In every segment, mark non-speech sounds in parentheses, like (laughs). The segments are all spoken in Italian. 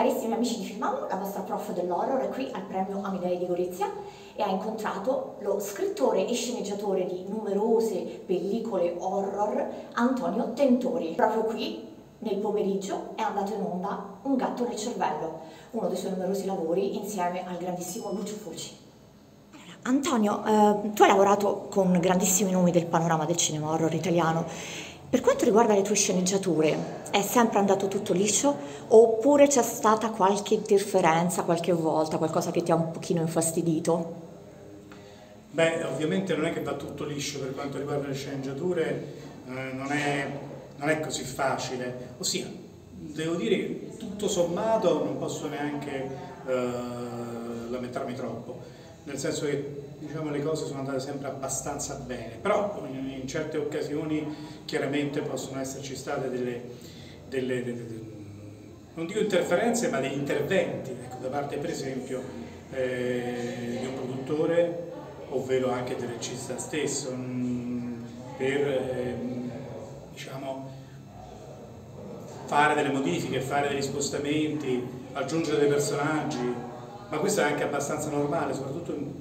Carissimi amici di Filmamo, la vostra prof dell'horror è qui al premio Amidei di Gorizia e ha incontrato lo scrittore e sceneggiatore di numerose pellicole horror Antonio Tentori. Proprio qui, nel pomeriggio, è andato in onda Un gatto nel cervello, uno dei suoi numerosi lavori insieme al grandissimo Lucio Fulci. Antonio, eh, tu hai lavorato con grandissimi nomi del panorama del cinema horror italiano per quanto riguarda le tue sceneggiature, è sempre andato tutto liscio oppure c'è stata qualche interferenza qualche volta, qualcosa che ti ha un pochino infastidito? Beh, ovviamente non è che va tutto liscio per quanto riguarda le sceneggiature, eh, non, è, non, è, così facile. Ossia, devo dire che tutto sommato non posso neanche eh, lamentarmi troppo, nel senso che diciamo, le cose sono andate sempre abbastanza bene, però in, in certe occasioni chiaramente possono esserci state delle, delle, delle, delle non dico interferenze, ma degli interventi, ecco, da parte per esempio eh, di un produttore, ovvero anche del regista stesso, mh, mm, per eh, diciamo, fare delle modifiche, fare degli spostamenti, aggiungere dei personaggi, ma questo è anche abbastanza normale, soprattutto in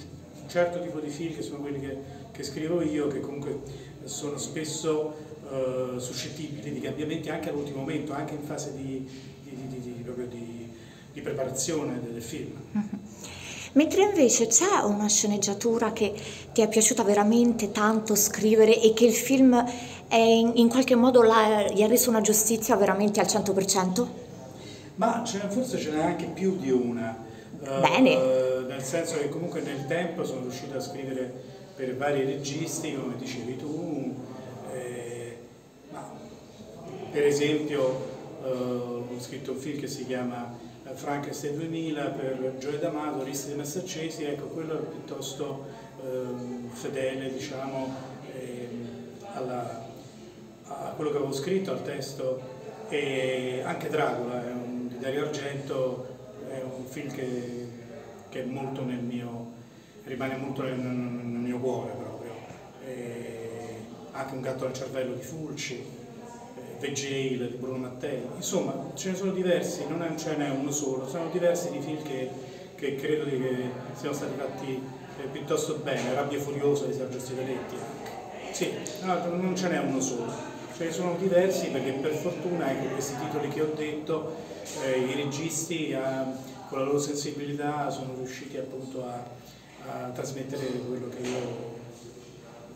certo tipo di film che sono quelli che, che scrivo io, che comunque sono spesso eh, suscettibili di cambiamenti anche all'ultimo momento, anche in fase di, di, di, di preparazione del film. (laughs) Mentre invece c'è una sceneggiatura che ti è piaciuta veramente tanto scrivere e che il film in, in, qualche modo gli ha reso una giustizia veramente al 100%? Ma ce forse ce n'è anche più di una. Bene. Uh, nel senso che comunque nel tempo sono riuscito a scrivere per vari registi, come dicevi tu, eh, ma per esempio uh, ho scritto un film che si chiama Frankenstein 2000 per Gioia D'Amato, Liste di Massaccesi, ecco quello è piuttosto uh, fedele diciamo, eh, alla, a quello che avevo scritto, al testo e anche Dracula è un, di Dario Argento è un film che, che molto mio, rimane molto nel, nel, mio cuore proprio. E anche Un gatto al cervello di Fulci, eh, The Jail di Bruno Mattei, insomma ce ne sono diversi, non ce n'è uno solo, sono diversi di film che, che credo che siano stati fatti eh, piuttosto bene, Rabbia Furiosa di Sergio Stivaletti anche. Sì, no, non ce n'è uno solo, ce ne sono diversi perché per fortuna ecco, questi titoli che ho detto eh, i registi a, con la loro sensibilità sono riusciti appunto a, a trasmettere quello che, io,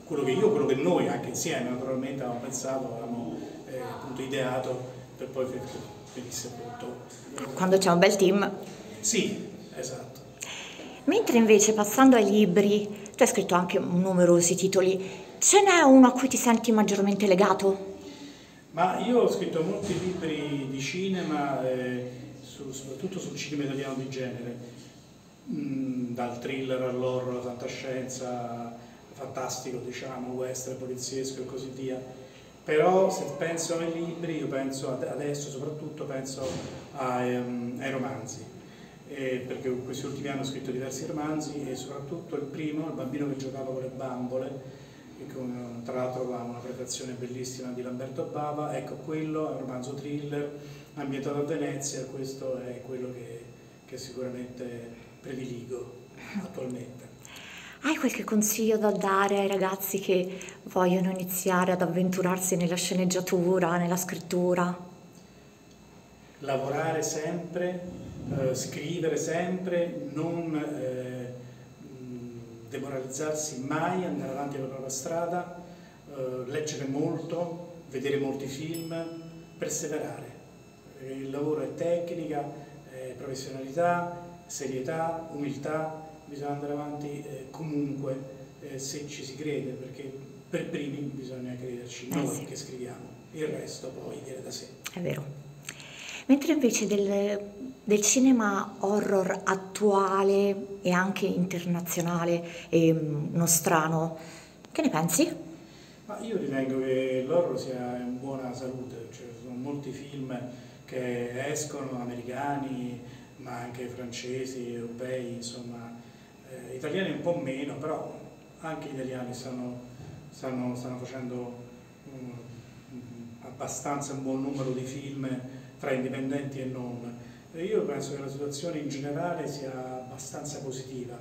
quello che io, quello che noi anche insieme naturalmente avevamo pensato, avevamo eh, appunto ideato per poi venisse appunto. Quando c'è un bel team. Sì, esatto. Mentre invece passando ai libri, tu hai scritto anche numerosi titoli, ce n'è uno a cui ti senti maggiormente legato? Ma io ho scritto molti libri di cinema, eh, su, soprattutto sul cinema italiano di genere, mm, dal thriller all'horror, alla fantascienza, fantastico diciamo, western, poliziesco e così via. Però se penso ai libri, io penso adesso soprattutto penso ai, um, ai romanzi, eh, perché questi ultimi anni ho scritto diversi romanzi e soprattutto il primo, Il bambino che giocava con le bambole, con, tra l'altro ha una prefazione bellissima di Lamberto Bava, ecco quello è un romanzo thriller ambientato a Venezia, questo è quello che, che sicuramente prediligo attualmente. Hai qualche consiglio da dare ai ragazzi che vogliono iniziare ad avventurarsi nella sceneggiatura, nella scrittura? Lavorare sempre, eh, scrivere sempre, non eh, demoralizzarsi mai, andare avanti per la propria strada, eh, leggere molto, vedere molti film, perseverare. Il lavoro è tecnica, è professionalità, serietà, umiltà, bisogna andare avanti eh, comunque eh, se ci si crede, perché per primi bisogna crederci noi eh sì. che scriviamo, il resto poi viene da sé. È vero. Mentre invece del, del cinema horror attuale e anche internazionale e mm, nostrano, che ne pensi? Ma io ritengo che l'horror sia in buona salute, cioè, sono molti film che escono, americani, ma anche francesi, europei, insomma, eh, italiani un po' meno, però anche gli italiani stanno, stanno, stanno facendo um, abbastanza un buon numero di film tra indipendenti e non. Io penso che la situazione in generale sia abbastanza positiva.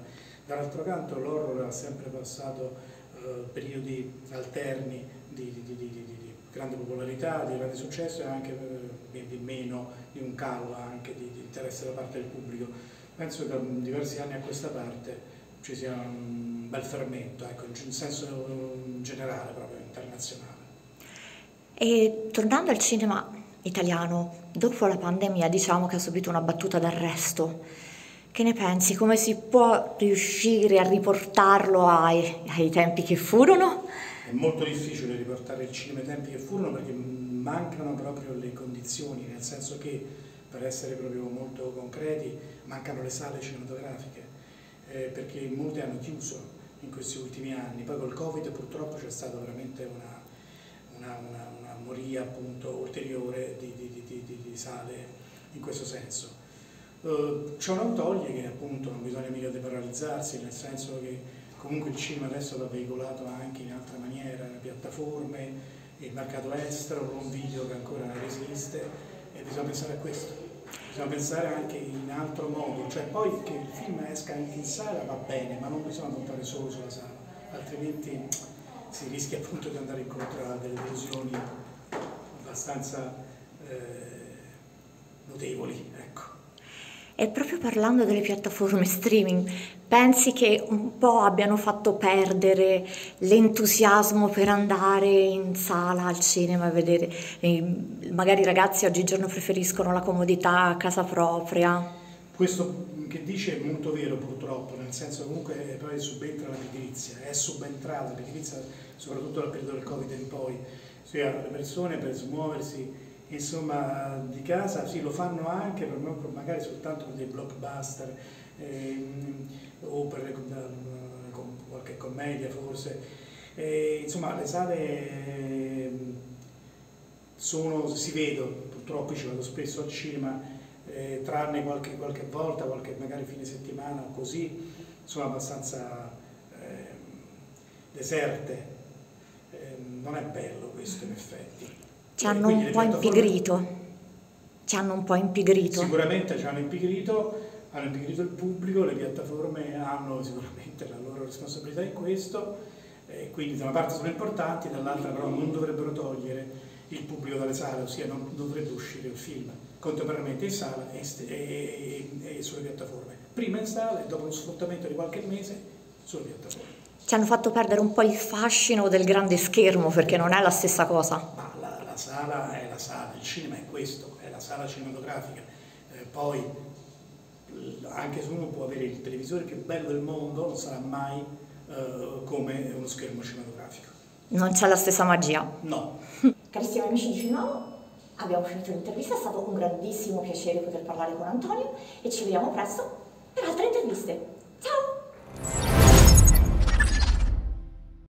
Dall'altro canto l'horror ha sempre passato eh, periodi alterni di, di, di, di, grande popolarità, di grande successo e anche eh, di meno, di un calo anche di, interesse da parte del pubblico. Penso che da diversi anni a questa parte ci sia un bel fermento, ecco, in senso generale, proprio internazionale. E tornando al cinema italiano, dopo la pandemia diciamo che ha subito una battuta d'arresto. Che ne pensi? Come si può riuscire a riportarlo ai, ai tempi che furono? È molto difficile riportare il cinema ai tempi che furono perché mancano proprio le condizioni, nel senso che per essere proprio molto concreti mancano le sale cinematografiche, eh, perché molti hanno chiuso in questi ultimi anni, poi col Covid purtroppo c'è stata veramente una, una, una, moria appunto ulteriore di, di, di, di, sale in questo senso. Uh, ciò non toglie che appunto non bisogna mica deparalizzarsi, nel senso che comunque il cinema adesso va veicolato anche in altra maniera, piattaforme, il mercato estero, non video che ancora resiste e bisogna pensare a questo. Bisogna pensare anche in altro modo, cioè poi che il film esca anche in sala va bene, ma non bisogna puntare solo sulla sala, altrimenti si rischia appunto di andare incontro a delle delusioni abbastanza eh, notevoli. Ecco. E proprio parlando delle piattaforme streaming, pensi che un po' abbiano fatto perdere l'entusiasmo per andare in sala al cinema a vedere? magari i ragazzi oggigiorno preferiscono la comodità a casa propria. Questo che dice è molto vero purtroppo, nel senso comunque poi subentra la pigrizia, è subentrata la pigrizia soprattutto dal periodo del Covid in poi, cioè le persone per smuoversi insomma di casa, sì lo fanno anche, per magari soltanto per dei blockbuster ehm, o per le, con qualche commedia forse, e, insomma le sale ehm, sono, si vedo, purtroppo ci vado spesso al cinema, eh, tranne qualche, qualche, volta, qualche magari fine settimana o così, sono abbastanza eh, deserte. Non è bello questo in effetti. Ci hanno un po' impigrito. Ci hanno un po' impigrito. Sicuramente ci hanno impigrito, hanno impigrito il pubblico, le piattaforme hanno sicuramente la loro responsabilità in questo, quindi da una parte sono importanti, dall'altra però non dovrebbero togliere il pubblico dalle sale, ossia non dovrebbe uscire il film contemporaneamente in sala e, e, e, e, sulle piattaforme. Prima in sala e dopo uno sfruttamento di qualche mese sulle piattaforme. Ci hanno fatto perdere un po' il fascino del grande schermo perché non è la stessa cosa. Ma la, la sala è la sala, il cinema è questo, è la sala cinematografica. Eh, poi anche se uno può avere il televisore più bello del mondo, non sarà mai eh, come uno schermo cinematografico. Non c'è la stessa magia. No. (laughs) Carissimi amici di Filmao, abbiamo finito l'intervista, è stato un grandissimo piacere poter parlare con Antonio e ci vediamo presto per altre interviste.